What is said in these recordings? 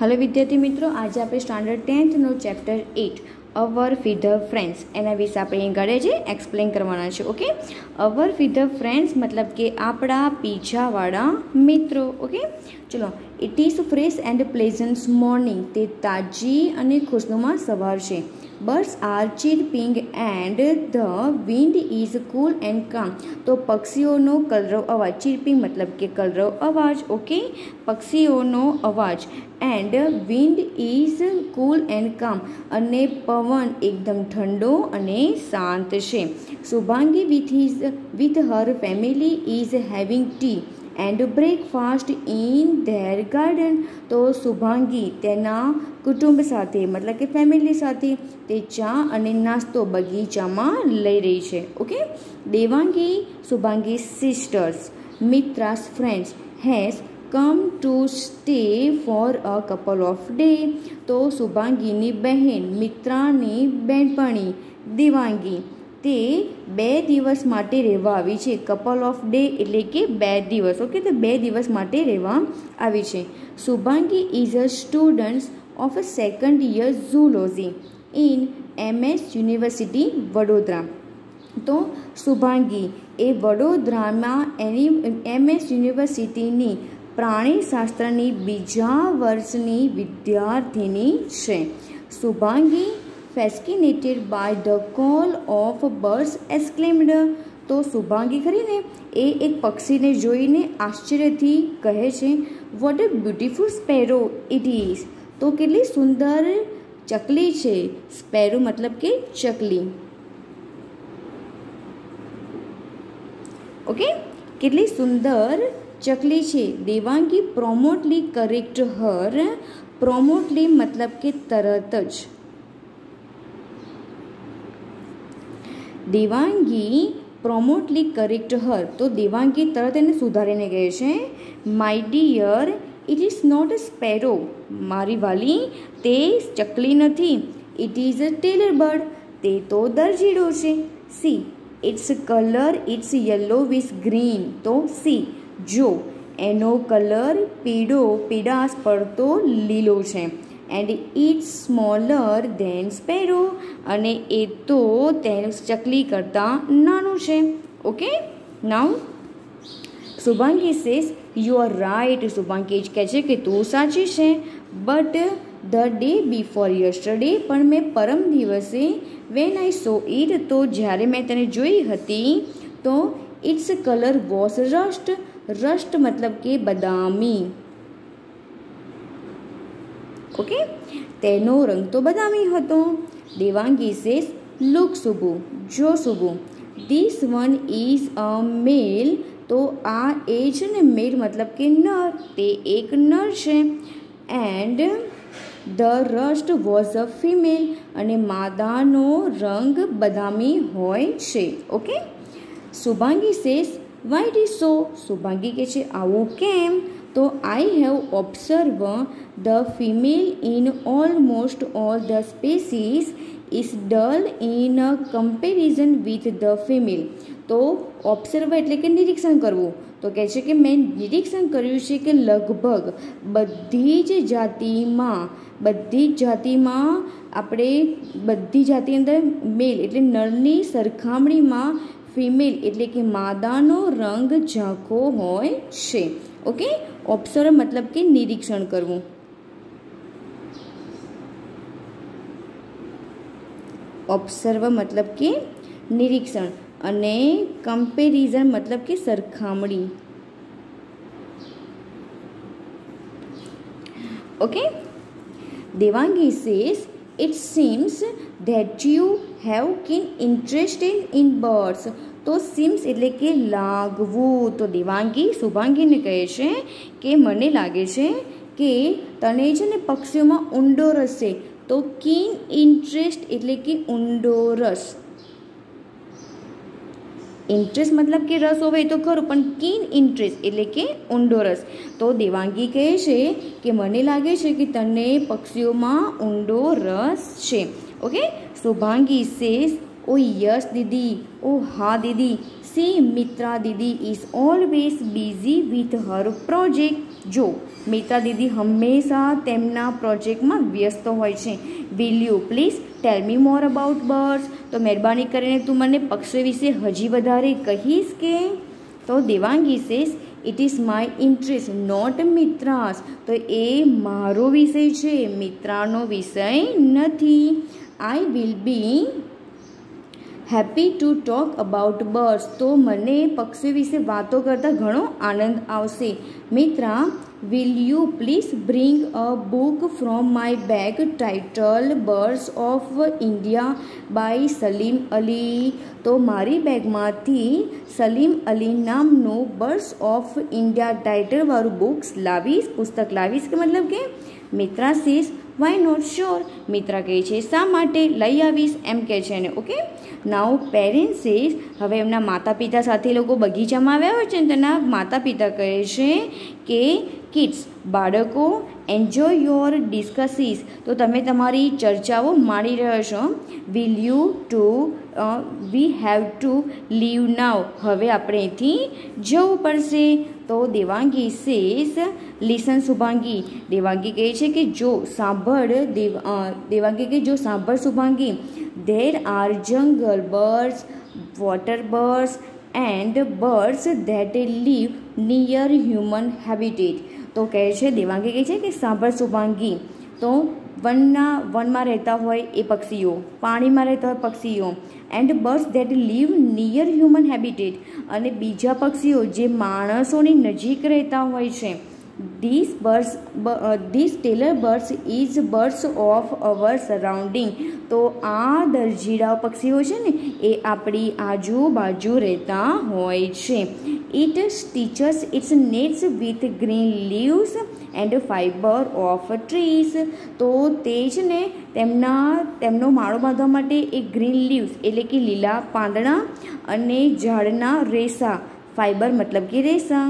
Hello વિદ્યાર્થી મિત્રો, આજે આપણે standard ટેન્થનું chapter at our feather friends એના વિશે આપણે ઘરે જે એક્સપ્લેન કરવાના છે ઓકે અવર ફીધર ફ્રેન્ડ્સ મતલબ કે આપણા પીઝાવાળા મિત્રો ઓકે ચલો it is fresh and pleasant morning તે તાજી અને ખુશનુમા સવાર છે. Birds are chirping and the wind is cool and calm તો પક્ષીઓનો કલરવ અવાજ ચીરપિંગ મતલબ કે કલરવ અવાજ ઓકે પક્ષીઓનો અવાજ. And wind is cool and calm અને પવન એકદમ ઠંડો અને શાંત છે. Shubhangi with his with her family is having tea and breakfast in their garden તો શુભાંગી તેના કુટુંબ સાથે, મતલબ કે ફેમિલી સાથે તે ચા અને નાસ્તો બગીચામાં લઈ રહી છે. Okay Devangi, Shubhangi sisters Mitra's friends has come to stay for a couple of day તો શુભાંગીની બહેન મિત્રાની બહેનપણી દેવાંગી તે બે દિવસ માટે રહેવા આવી છે. કપલ ઓફ ડે એટલે કે બે દિવસ. ઓકે તો બે દિવસ માટે રહેવા આવી છે. Shubhangi is a student of a second year zoology in MS university Vadodara તો શુભાંગી એ વડોદરામાં એની એમએસ યુનિવર્સિટીની પ્રાણીશાસ્ત્રની બીજા વર્ષની વિદ્યાર્થીની છે. Shubhangi fascinated by the call of birds exclaimed તો શુભાંગી ખરીને એ એક પક્ષીને જોઈને આશ્ચર્યથી કહે છે what a beautiful sparrow it is તો કેટલી સુંદર ચકલી છે. સ્પેરો મતલબ કે ચકલી. ઓકે કેટલી સુંદર ચકલી છે. દેવાંગી પ્રોમોટલી કરેક્ટ હર. પ્રોમોટલી મતલબ કે તરત જ. Devangi promptly correct her. તો દેવાંગી તરત એને સુધારીને કહે છે my dear it is not a sparrow મારી વાલી, તે ચકલી નથી. It is a tailor bird તે તો દરજીડો છે. See its colour it's yellow with green તો સી જો એનો કલર પીળો, પીળાશ, પડતો લીલો છે. And it smaller than sparrow અને એ તો તેને ચકલી કરતાં નાનું છે. Okay now Shubhangi says you are right Shubhangi કહે છે કે તું સાચી છે. But the day before yesterday પણ મેં પરમ દિવસે વેન આઈ સો ઇટ તો જ્યારે મેં તેને જોઈ હતી, તો it's colour was rust rust મતલબ કે બદામી. ઓકે? તેનો રંગ તો બદામી હતો. દેવાંગી સેસ લુક શુભુ, જો Shubhu. This one is a male તો આ એ છે ને મેલ મતલબ કે નર, તે એક નર છે. And the rest was a female અને માદાનો રંગ બદામી હોય છે. Okay? Shubhangi says why D so Shubhangi કે છે, આવું કેમ? તો I have observe the female in almost all the species is dull in comparison with the female. તો ઓબ્સર્વ એટલે કે નિરીક્ષણ કરવું. તો કહે છે કે મેં નિરીક્ષણ કર્યું છે કે લગભગ બધી જ જાતિમાં, બધી જ જાતિમાં આપણે બધી જાતિ અંદર મેલ એટલે નરની સરખામણીમાં ફિમેલ એટલે કે માદાનો રંગ ઝાંખો હોય છે. ઓકે? ઓબ્સર્વ મતલબ કે નિરીક્ષણ કરવું. ઓબ્સર્વ મતલબ કે નિરીક્ષણ અને કમ્પેરિઝન મતલબ કે સરખામણી. Okay Devangi says it seems that you have keen interested in birds તો સિમ્સ એટલે કે લાગવું. તો દેવાંગી શુભાંગીને કહે છે કે મને લાગે છે કે તને છે ને પક્ષીઓમાં ઊંડો રસ છે. તો કીન ઇન્ટરેસ્ટ એટલે કે ઊંડો રસ. ઇન્ટરેસ્ટ મતલબ કે રસ હોય તો ખરું, પણ કીન ઇન્ટરેસ્ટ એટલે કે ઊંડો રસ. તો દેવાંગી કહે છે કે મને લાગે છે કે તને પક્ષીઓમાં ઊંડો રસ છે. Okay Shubhangi says oh yes didi ઓ હા દીદી see Mitra didi is always busy with her project જો મિત્રા દીદી હંમેશા તેમના પ્રોજેક્ટમાં વ્યસ્ત હોય છે. Will you please tell me more about birds તો મહેરબાની કરીને તું મને પક્ષી વિશે હજી વધારે કહીશ કે? તો Devangi says it is my interest not Mitra's તો એ મારો વિષય છે. મિત્રાનો વિષય નથી. I will be happy to talk about birds. તો મને પક્ષી વિશે વાતો કરતાં ઘણો આનંદ આવશે. Mitra will you please bring a book from my bag title birds of India by Salim Ali તો મારી બેગમાંથી સલીમ અલી નામનું બર્ડ્સ ઓફ ઇન્ડિયા ટાઇટલવાળું બુક્સ લાવીશ, પુસ્તક લાવીશ કે મતલબ કે Mitra says why not sure Mitra કહે છે, શા માટે લઈ આવીશ? એમ કહે છે ને ઓકે નાવ પેરેન્ટ્સ ઇઝ હવે એમના માતા પિતા સાથે લોકો બગીચામાં આવ્યા હોય છે ને તેના માતા પિતા કહે છે કે કિડ્સ બાળકો એન્જોય યોર ડિસ્કસીસ તો તમે તમારી ચર્ચાઓ માણી રહ્યો છો. Will you to we have to leave now હવે આપણે અહીંથી જવું પડશે. તો દેવાંગી સેસ લિસન શુભાંગી દેવાંગી કહે છે કે જો સાંભળ દેવ દેવાંગી કે જો સાંભળ Shubhangi there are jungle birds water birds and birds that live near human habitat તો કહે છે દેવાંગી કહે છે કે સાંભળ શુભાંગી તો વનના વનમાં રહેતા હોય એ પક્ષીઓ, પાણીમાં રહેતા હોય પક્ષીઓ and birds that live near human habitat અને બીજા પક્ષીઓ જે માણસોની નજીક રહેતા હોય છે. This birds this tailor birds is birds of our surrounding તો આ દરજીડા પક્ષીઓ છે ને, એ આપણી આજુબાજુ રહેતા હોય છે. It stitches its nets with green leaves and fibre of trees તો તે જ ને, તેમના, તેમનો માળો બાંધવા માટે એ ગ્રીન લીવ્સ એટલે કે લીલા પાંદડા અને ઝાડના રેસા. ફાઈબર મતલબ કે રેસા.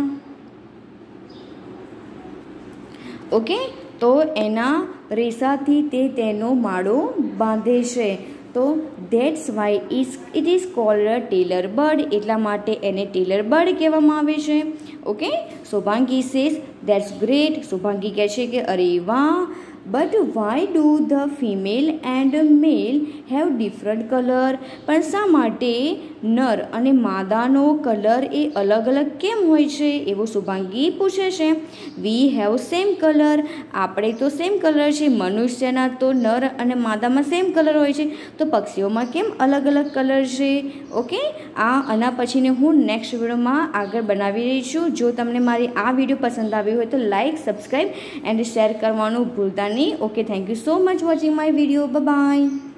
ઓકે? તો એના રેસાથી તે તેનો માળો બાંધે છે. તો that's why is it is called tailor bird એટલા માટે એને ટેલર બર્ડ કહેવામાં આવે છે. Okay? Shubhangi says that's great Shubhangi કહે છે કે, અરે વાહ. But why do the female and male have different colour પણ શા માટે નર અને માદાનો કલર એ અલગ અલગ કેમ હોય છે? એવું શુભાંગી પૂછે છે. વી હેવ સેમ કલર આપણે તો સેમ કલર છે. મનુષ્યના તો નર અને માદામાં સેમ કલર હોય છે. તો પક્ષીઓમાં કેમ અલગ અલગ કલર છે? ઓકે આ આના પછીને હું નેક્સ્ટ વિડીયોમાં આગળ બનાવી રહી છું. જો તમને મારી આ વીડિયો પસંદ આવી હોય તો લાઇક સબસ્ક્રાઈબ એન્ડ શેર કરવાનું ભૂલતા નહીં. Okay thank you so much watching my video bye